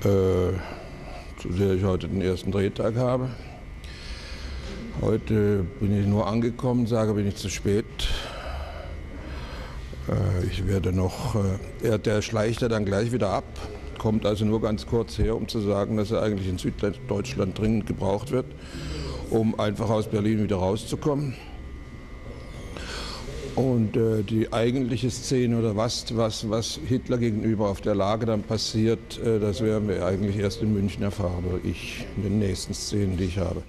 äh, zu der ich heute den ersten Drehtag habe. Heute bin ich nur angekommen, sage, bin ich zu spät. Äh, ich werde noch, äh, der schleicht ja dann gleich wieder ab, kommt also nur ganz kurz her, um zu sagen, dass er eigentlich in Süddeutschland dringend gebraucht wird, um einfach aus Berlin wieder rauszukommen. Und äh, die eigentliche Szene oder was, was, was Hitler gegenüber auf der Lage dann passiert, äh, das werden wir eigentlich erst in München erfahren, oder ich in den nächsten Szenen, die ich habe.